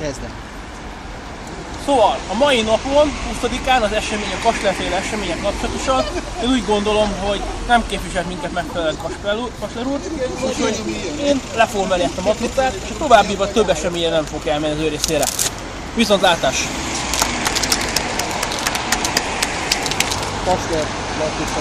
Kezdek. Szóval a mai napon, 20-án az esemény, a Kaslerféle események kapcsolatosan, én úgy gondolom, hogy nem képviselt minket megfelelően Kasler úr, úgyhogy én le fogom vele ezt a matricát, és a továbbiban több eseménye nem fog elmenni az ő részére. Viszontlátás! Kasler, Matrica,